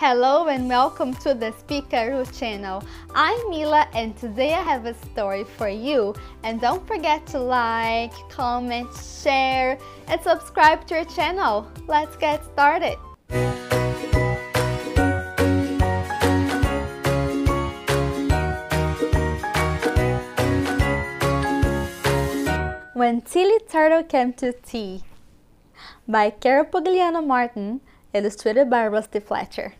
Hello and welcome to the Speakaru channel. I'm Mila and today I have a story for you. And don't forget to like, comment, share, and subscribe to our channel. Let's get started. When Tilly Turtle Came to Tea by Carol Pugliano Martin, illustrated by Rusty Fletcher.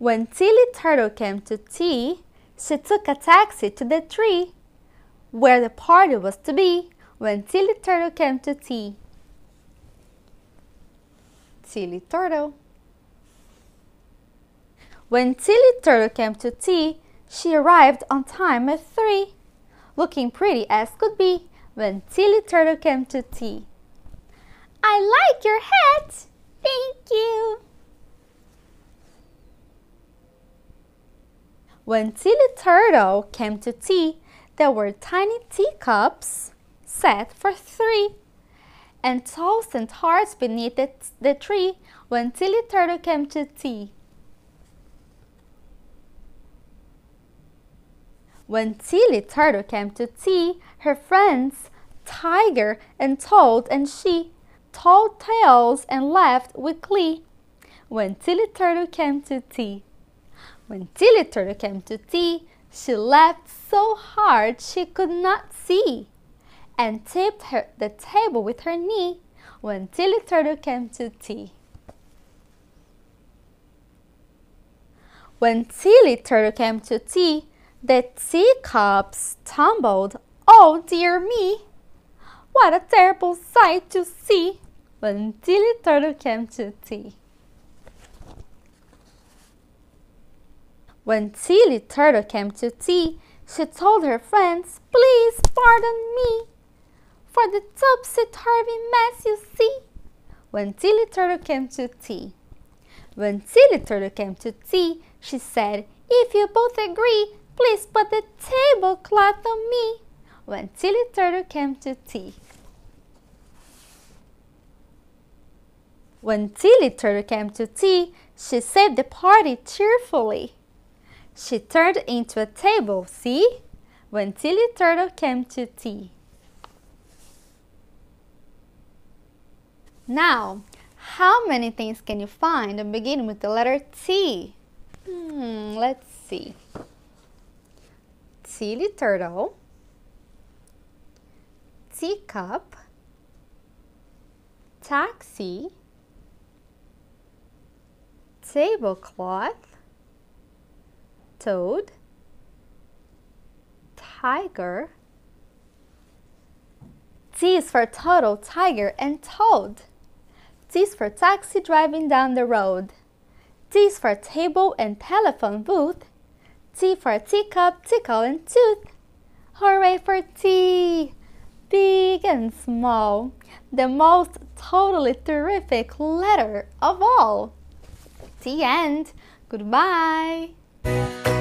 When Tilly Turtle came to tea, she took a taxi to the tree where the party was to be when Tilly Turtle came to tea. Tilly Turtle. When Tilly Turtle came to tea, she arrived on time at three, looking pretty as could be when Tilly Turtle came to tea. I like your hat! Thank you! When Tilly Turtle came to tea, there were tiny teacups set for three, and toast and tarts beneath the, the tree when Tilly Turtle came to tea. When Tilly Turtle came to tea, her friends Tiger and Toad and she told tales and laughed with glee. When Tilly Turtle came to tea. When Tilly Turtle came to tea, she laughed so hard she could not see, and tipped her, the table with her knee when Tilly Turtle came to tea. When Tilly Turtle came to tea, the teacups tumbled. Oh dear me! What a terrible sight to see when Tilly Turtle came to tea. When Tilly Turtle came to tea, she told her friends, Please pardon me for the topsy-turvy mess you see. When Tilly Turtle came to tea. When Tilly Turtle came to tea, she said, If you both agree, please put the tablecloth on me. When Tilly Turtle came to tea. When Tilly Turtle came to tea, she saved the party cheerfully. She turned into a table, see? When Tilly Turtle came to tea. Now, how many things can you find and begin with the letter T? Hmm, let's see. Tilly Turtle, teacup, taxi, tablecloth, toad, tiger. T is for turtle, tiger, and toad. T is for taxi driving down the road. T is for table and telephone booth. T for teacup, tickle, and tooth. Hooray for T! Big and small, the most totally terrific letter of all. The end. Goodbye you